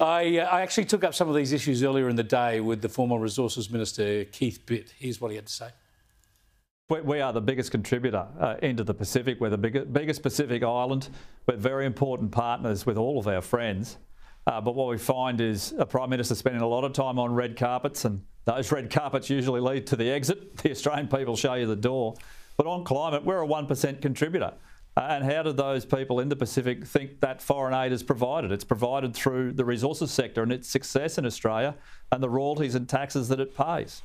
I, uh, I actually took up some of these issues earlier in the day with the former Resources Minister Keith Pitt. Here's what he had to say. We are the biggest contributor uh, into the Pacific. We're the big, biggest Pacific island. We're very important partners with all of our friends. Uh, but what we find is a Prime Minister spending a lot of time on red carpets, and those red carpets usually lead to the exit. The Australian people show you the door. But on climate, we're a 1% contributor. And how do those people in the Pacific think that foreign aid is provided? It's provided through the resources sector and its success in Australia and the royalties and taxes that it pays.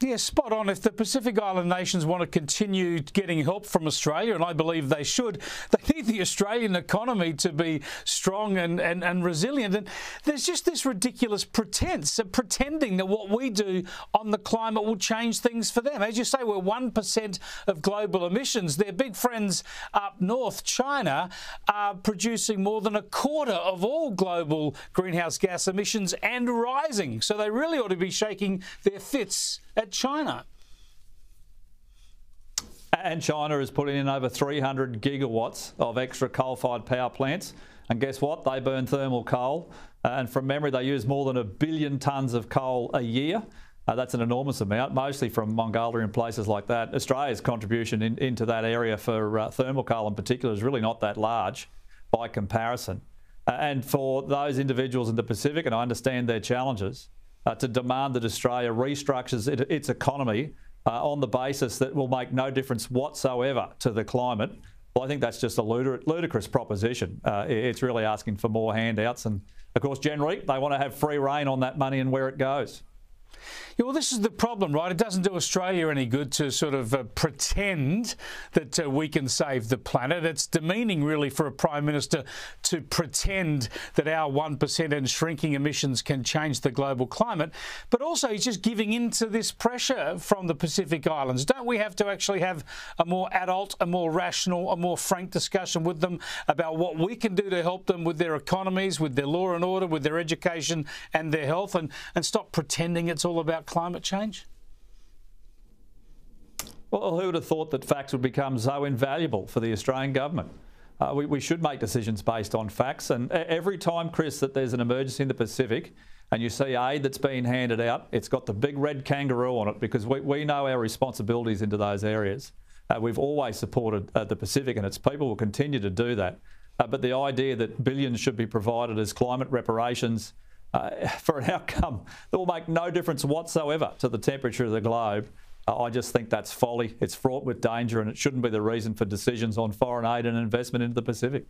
Yeah, spot on. If the Pacific Island nations want to continue getting help from Australia, and I believe they should, they need the Australian economy to be strong and, and, and resilient. And there's just this ridiculous pretense of pretending that what we do on the climate will change things for them. As you say, we're 1% of global emissions. Their big friends up north, China, are producing more than a quarter of all global greenhouse gas emissions and rising. So they really ought to be shaking their fists at China. And China is putting in over 300 gigawatts of extra coal fired power plants. And guess what? They burn thermal coal. And from memory, they use more than a billion tonnes of coal a year. Uh, that's an enormous amount, mostly from Mongolia and places like that. Australia's contribution in, into that area for uh, thermal coal in particular is really not that large by comparison. Uh, and for those individuals in the Pacific, and I understand their challenges, uh, to demand that Australia restructures it, its economy uh, on the basis that will make no difference whatsoever to the climate. Well, I think that's just a ludicrous proposition. Uh, it's really asking for more handouts. And of course, generally, they want to have free rein on that money and where it goes. Yeah, well, this is the problem, right? It doesn't do Australia any good to sort of uh, pretend that uh, we can save the planet. It's demeaning, really, for a Prime Minister to pretend that our 1% and shrinking emissions can change the global climate. But also, he's just giving in to this pressure from the Pacific Islands. Don't we have to actually have a more adult, a more rational, a more frank discussion with them about what we can do to help them with their economies, with their law and order, with their education and their health, and, and stop pretending it's all about climate change? Well, who would have thought that facts would become so invaluable for the Australian government? Uh, we, we, should make decisions based on facts. And every time, Chris, that there's an emergency in the Pacific and you see aid that's being handed out, it's got the big red kangaroo on it because we, we know our responsibilities into those areas. Uh, we've always supported uh, the Pacific and its people will continue to do that. Uh, but the idea that billions should be provided as climate reparations uh, for an outcome that will make no difference whatsoever to the temperature of the globe. Uh, I just think that's folly. It's fraught with danger and it shouldn't be the reason for decisions on foreign aid and investment into the Pacific.